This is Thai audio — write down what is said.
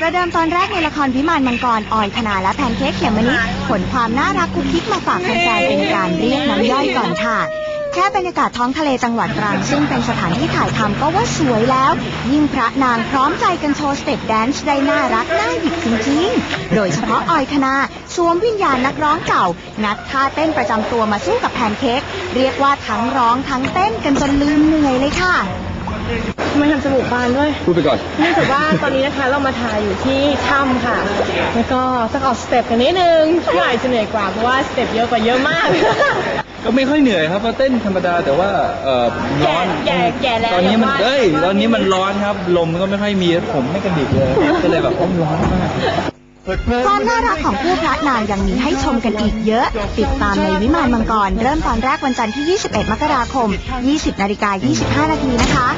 ประเดิมตอนแรกในละครวิมานมังกรอออยธนาและแพนเค้กเขมนิจขนความน่ารักกุ๊กกิ๊กมาฝากแฟนๆเป็นการเรียกน้ำย่อยก่อนค่ะแค่บรรยากาศท้องทะเลจังหวัดตรังซึ่งเป็นสถานที่ถ่ายทำก็ว่าสวยแล้ว ยิ่งพระนางพร้อมใจกันโชว์สเต็ปแดนซ์ได้น่ารักน่าหยิกจริงๆ โดยเฉพาะออยธนาสวมวิญญาณนักร้องเก่า งัดท่าเต้นประจำตัวมาสู้กับแพนเค้กเรียกว่าทั้งร้องทั้งเต้นกันจนลืมเหนื่อยเลยค่ะ จมูกบานด้วยพูดไปก่อนเนื่องจากว่าตอนนี้นะคะเรามาถ่ายอยู่ที่ถ้ำค่ะ แล้วก็ต้องออกสเต็ปกันนิดนึงพี่อาจจะเหนื่อยกว่าเพราะว่าสเต็ปเยอะกว่าเยอะมาก ก็ไม่ค่อยเหนื่อยครับเพราะเต้นธรรมดาแต่ว่าเอ่อร้อนแก่แก่แล้วตอนนี้มันอย่าว่าเอ้ยอย่าว่าตอนนี้มันร้อนครับ ลมก็ไม่ค่อยมีผมไม่กระดิกเลยก็เลยแบบโอ้ร้อนมากความน่ารักของคู่พระนางยังมีให้ชมกันอีกเยอะ ติดตามในวิมานมังกร เริ่มตอนแรกวันจันทร์ที่ 21 มกราคม 20 นาฬิกา 25 นาทีนะคะ